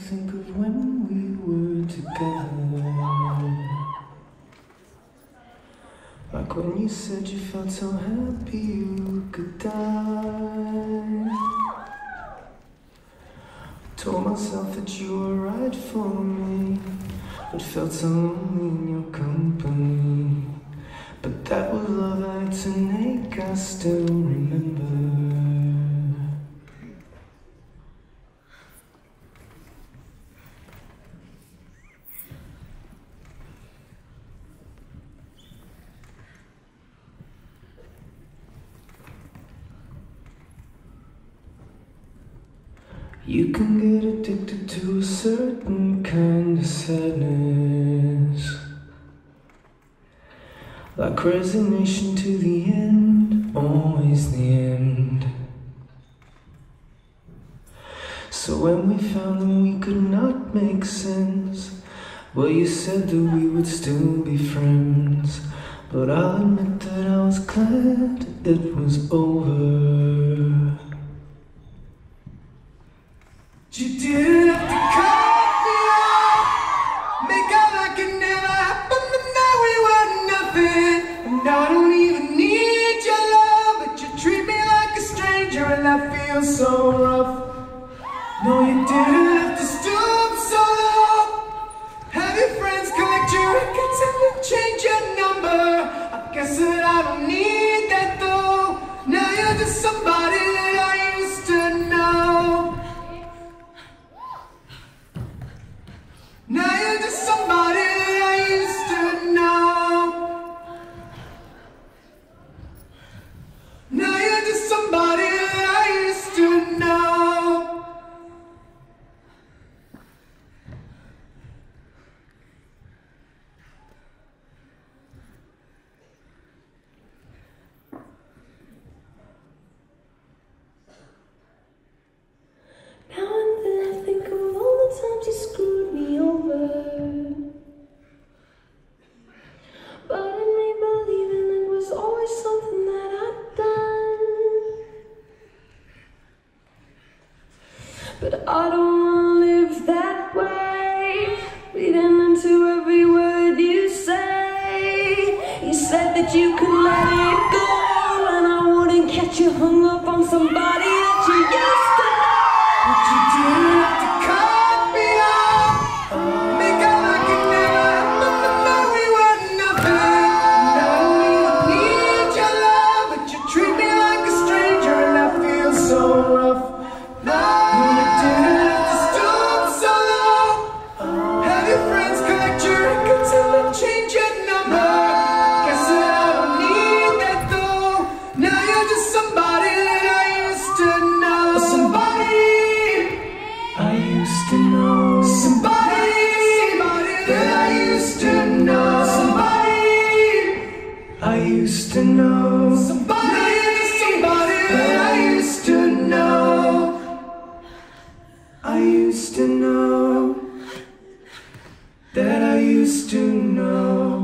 think of when we were together. Like when you said you felt so happy you could die. Told myself that you were right for me, but felt so lonely in your company. But that was love at an ache, I still You can get addicted to a certain kind of sadness. Like resignation to the end, always the end. So when we found that we could not make sense, well, you said that we would still be friends. But I'll admit that I was glad it was over. Now you're just somebody But I don't wanna live that way. Reading into every word you say. You said that you could let it go, and I wouldn't catch you hung up on somebody that you used to know. But you didn't have to cut me off. Make out like it never but we were nothing. And I need your love, but you treat me like a stranger, and that feels so rough. No, used to know somebody. I used to know somebody. Somebody I used to know. I used to know that I used to know.